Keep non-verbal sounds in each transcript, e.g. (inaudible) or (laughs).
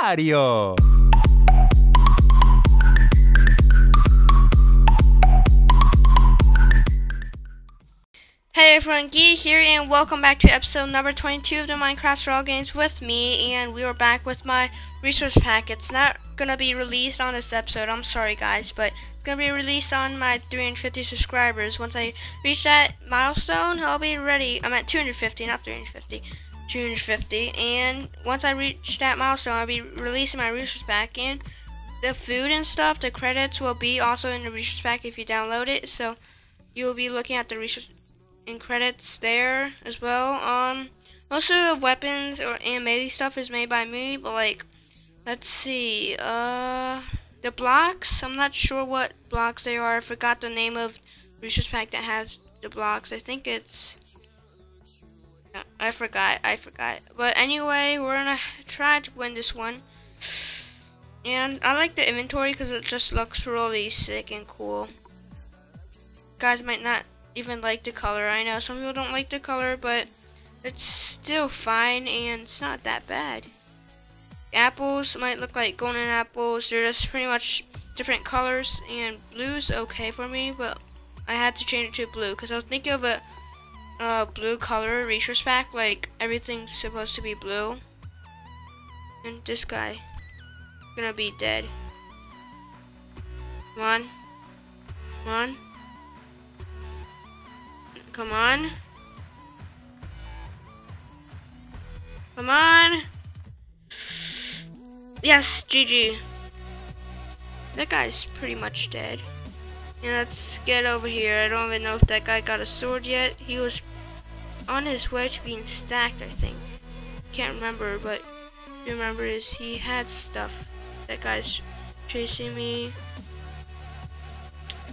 Mario! Hey everyone, Gee here, and welcome back to episode number 22 of the Minecraft All Games with me, and we are back with my resource pack. It's not gonna be released on this episode, I'm sorry guys, but it's gonna be released on my 350 subscribers. Once I reach that milestone, I'll be ready. I'm at 250, not 350. 250, and once I reach that milestone, I'll be releasing my resource pack, and the food and stuff, the credits will be also in the resource pack if you download it, so you will be looking at the resource and credits there as well. Um, most of the weapons or and melee stuff is made by me, but like, let's see, uh, the blocks. I'm not sure what blocks they are. I forgot the name of resource pack that has the blocks. I think it's. I forgot. I forgot. But anyway, we're gonna try to win this one. And I like the inventory because it just looks really sick and cool. Guys might not even like the color. I know some people don't like the color, but it's still fine and it's not that bad. Apples might look like golden apples. They're just pretty much different colors and blue's okay for me, but I had to change it to blue because I was thinking of a uh, blue color resource pack, like everything's supposed to be blue. And this guy gonna be dead. Come on. Come on. Come on. Come on. Yes, GG. That guy's pretty much dead. And let's get over here. I don't even know if that guy got a sword yet. He was on his way to being stacked, I think. Can't remember, but remember is he had stuff. That guy's chasing me.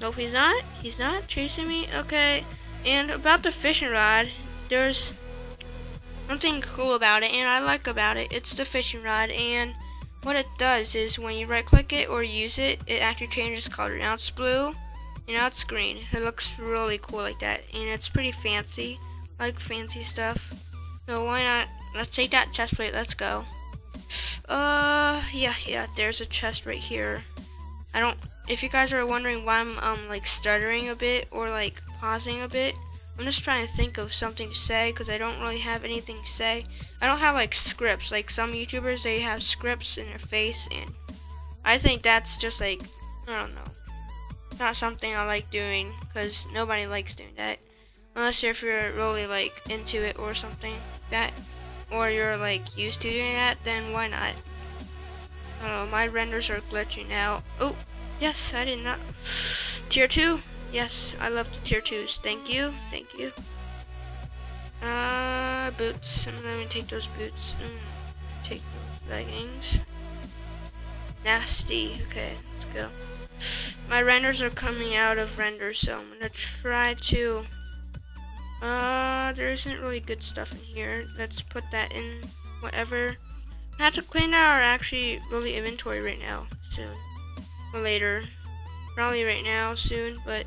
Nope, he's not. He's not chasing me. Okay. And about the fishing rod, there's something cool about it, and I like about it. It's the fishing rod, and what it does is when you right click it or use it, it actually changes color. Now it's blue, and now it's green. It looks really cool like that, and it's pretty fancy. Like fancy stuff. So why not? Let's take that chest plate. Let's go. Uh, yeah, yeah. There's a chest right here. I don't. If you guys are wondering why I'm um like stuttering a bit or like pausing a bit, I'm just trying to think of something to say because I don't really have anything to say. I don't have like scripts like some YouTubers. They have scripts in their face, and I think that's just like I don't know. Not something I like doing because nobody likes doing that. Unless if you're really like into it or something that, or you're like used to doing that, then why not? I my renders are glitching out. Oh, yes, I did not. (sighs) Tier 2? Yes, I love the tier 2s. Thank you, thank you. Uh, boots. I'm gonna take those boots. Mm, take those leggings. Nasty. Okay, let's go. (sighs) My renders are coming out of render, so I'm gonna try to uh, there isn't really good stuff in here. Let's put that in whatever. I have to clean our actually really inventory right now, soon. Or later. Probably right now, soon, but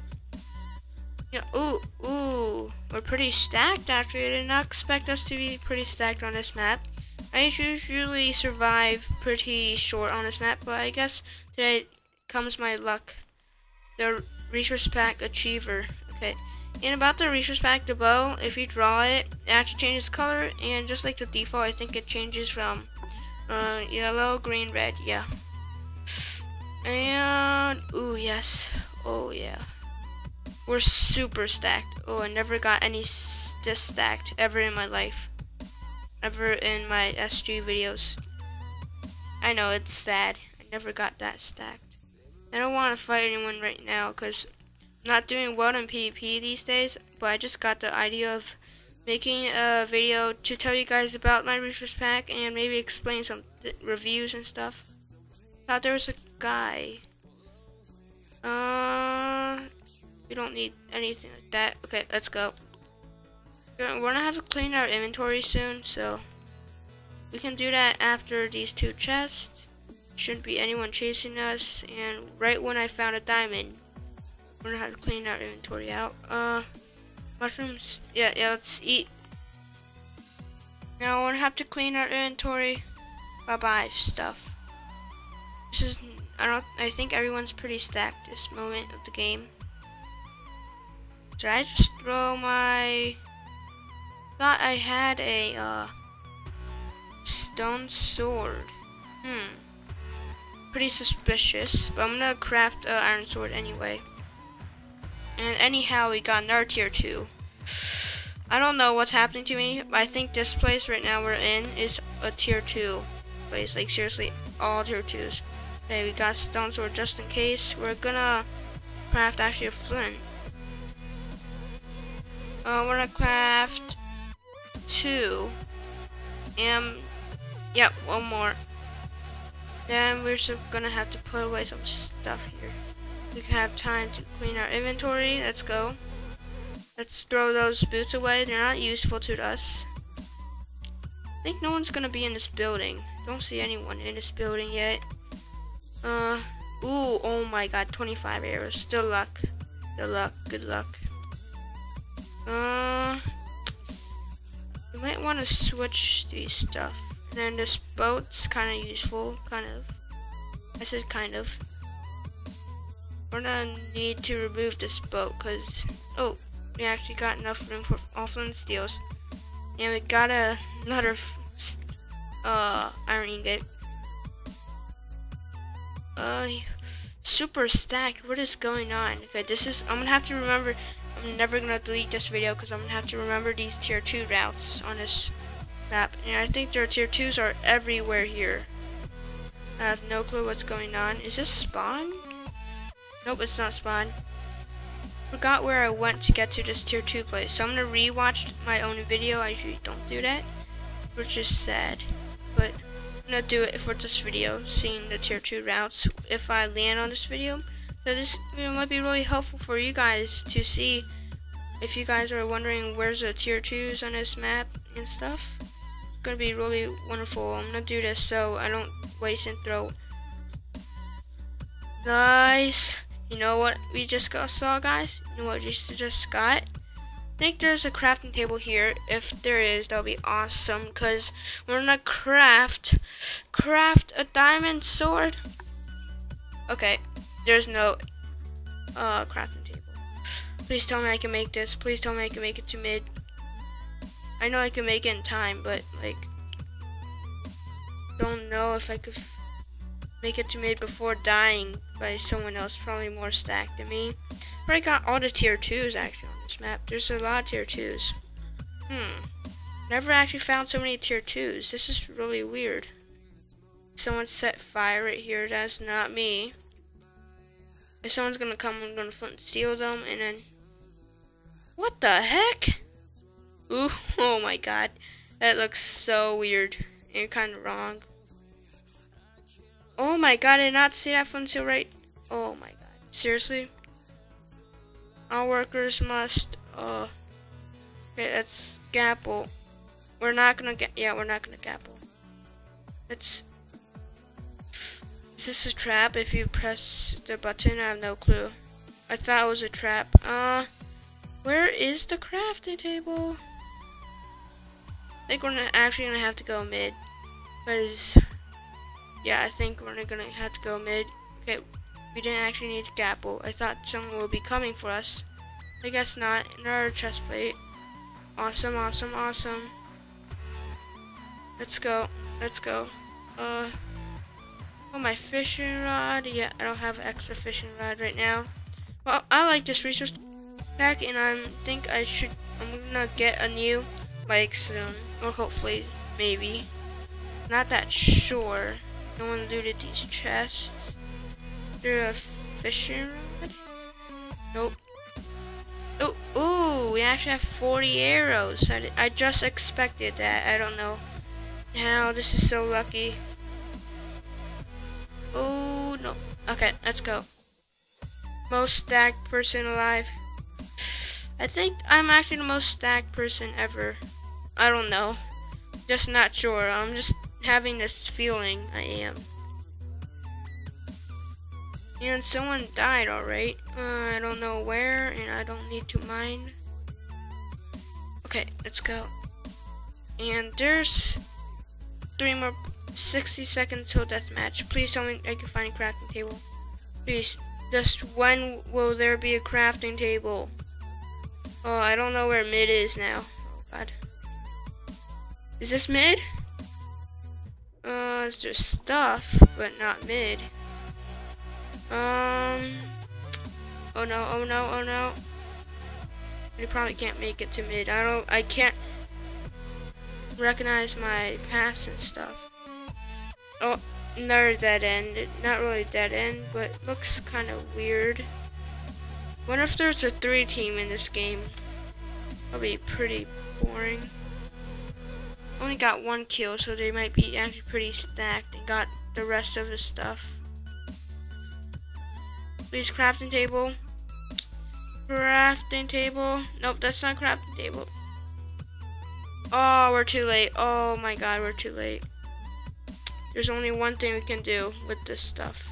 yeah, ooh, ooh. We're pretty stacked actually. I did not expect us to be pretty stacked on this map. I usually survive pretty short on this map, but I guess today comes my luck. The resource pack achiever. Okay. And about the resource pack, the bow, if you draw it, it actually changes color, and just like the default, I think it changes from uh, yellow, green, red, yeah. And, ooh, yes, oh yeah. We're super stacked. Oh, I never got any this stacked ever in my life. Ever in my SG videos. I know, it's sad. I never got that stacked. I don't want to fight anyone right now, because not doing well in PvP these days, but I just got the idea of making a video to tell you guys about my resource pack and maybe explain some reviews and stuff. Thought there was a guy. Uh, we don't need anything like that. Okay, let's go. We're gonna have to clean our inventory soon, so we can do that after these two chests. Shouldn't be anyone chasing us, and right when I found a diamond, gonna have to clean our inventory out. Uh, mushrooms. Yeah, yeah. Let's eat. Now gonna have to clean our inventory. Bye bye stuff. This is I don't I think everyone's pretty stacked this moment of the game. Did I just throw my thought I had a uh, stone sword. Hmm. Pretty suspicious, but I'm gonna craft an iron sword anyway. And anyhow, we got another tier 2. I don't know what's happening to me, I think this place right now we're in is a tier 2 place. Like, seriously, all tier 2s. Okay, we got stone sword just in case. We're gonna craft actually a flint. Uh, we're gonna craft two. And, yep, one more. Then we're just gonna have to put away some stuff here we can have time to clean our inventory. Let's go. Let's throw those boots away. They're not useful to us. I think no one's gonna be in this building. Don't see anyone in this building yet. Uh, ooh, oh my god, 25 arrows. Still luck. Good luck, good luck. Uh, we might want to switch these stuff. And then this boat's kind of useful, kind of. I said kind of. We're gonna need to remove this boat because, oh, we actually got enough room for all flint steels. And we got a, another uh, iron ingot. Uh, super stacked. What is going on? Okay, this is, I'm gonna have to remember, I'm never gonna delete this video because I'm gonna have to remember these tier 2 routes on this map. And I think their tier 2s are everywhere here. I have no clue what's going on. Is this spawn? Nope, it's not spawn. Forgot where I went to get to this tier 2 place. So I'm to rewatch my own video. I usually don't do that. Which is sad. But I'm to do it for this video. Seeing the tier 2 routes. If I land on this video. So this video might be really helpful for you guys to see. If you guys are wondering where's the tier 2s on this map and stuff. It's to be really wonderful. I'm to do this so I don't waste and throw. Nice. You know what we just saw, guys? You know what we just got? I think there's a crafting table here. If there is, that'll be awesome. Because we're gonna craft, craft a diamond sword. Okay, there's no uh, crafting table. Please tell me I can make this. Please tell me I can make it to mid. I know I can make it in time, but like, don't know if I could make it to mid before dying by someone else, probably more stacked than me. But I got all the tier 2s actually on this map. There's a lot of tier 2s. Hmm. Never actually found so many tier 2s. This is really weird. Someone set fire right here. That's not me. If someone's gonna come, I'm gonna flint steel them and then... What the heck? Ooh, (laughs) oh my god. That looks so weird and kind of wrong. Oh my god, I did not see that from until right. Oh my god. Seriously? All workers must, uh, okay, that's gapple. We're not gonna get, yeah, we're not gonna gapple. It's, is this a trap? If you press the button, I have no clue. I thought it was a trap. Uh, where is the crafting table? I think we're actually gonna have to go mid. Because yeah, I think we're gonna have to go mid. Okay, we didn't actually need gapple. I thought someone would be coming for us. I guess not. Another chest plate. Awesome, awesome, awesome. Let's go. Let's go. Uh, oh, my fishing rod. Yeah, I don't have extra fishing rod right now. Well, I like this resource pack, and I think I should. I'm gonna get a new bike soon, or hopefully, maybe. Not that sure. No one looted these chests. There a fishing rod? Nope. Oh, ooh, we actually have 40 arrows. I, I just expected that. I don't know how. This is so lucky. Oh, no. Okay, let's go. Most stacked person alive. I think I'm actually the most stacked person ever. I don't know. Just not sure. I'm just having this feeling I am. And someone died, alright. Uh, I don't know where, and I don't need to mind. Okay, let's go. And there's three more 60 seconds till deathmatch. Please tell me I can find a crafting table. Please, just when will there be a crafting table? Oh, I don't know where mid is now. Oh, God. Is this mid? Just stuff, but not mid. Um. Oh no, oh no, oh no. I probably can't make it to mid. I don't, I can't recognize my pass and stuff. Oh, another dead end. Not really dead end, but looks kind of weird. Wonder if there's a three team in this game. That'll be pretty boring. Only got one kill, so they might be actually pretty stacked and got the rest of the stuff. Please crafting table. Crafting table. Nope, that's not crafting table. Oh, we're too late. Oh my god, we're too late. There's only one thing we can do with this stuff.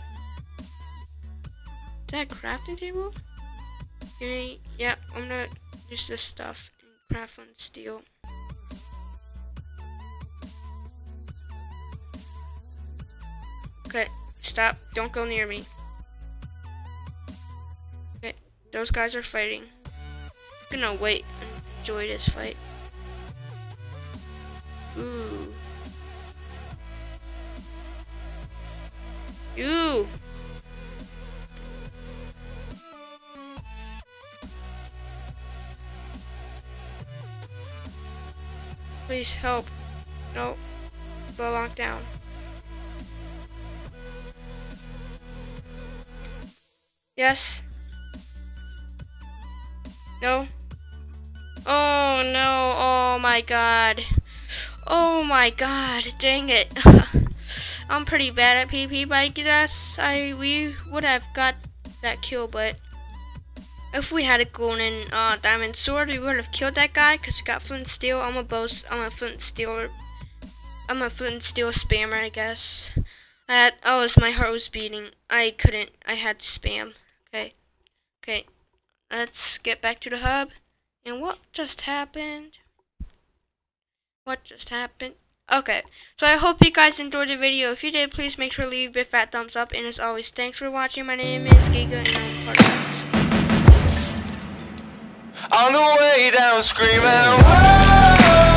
Is that crafting table? Okay, yeah, I'm gonna use this stuff and craft on steel. Okay, stop. Don't go near me. Okay, those guys are fighting. I'm gonna wait and enjoy this fight. Ooh. Ooh. Please help. No. Go locked Yes. No. Oh no. Oh my god. Oh my god. Dang it. (laughs) I'm pretty bad at PP, but I guess I we would have got that kill, but if we had a golden uh, diamond sword, we would have killed that guy because we got flint steel. I'm a both. I'm a flint steel. I'm a flint steel spammer, I guess. I had, oh, my heart was beating, I couldn't. I had to spam. Okay. Okay. Let's get back to the hub. And what just happened? What just happened? Okay, so I hope you guys enjoyed the video. If you did, please make sure to leave a fat thumbs up. And as always, thanks for watching. My name is Giga, and I'm part of On the way down screaming, Whoa!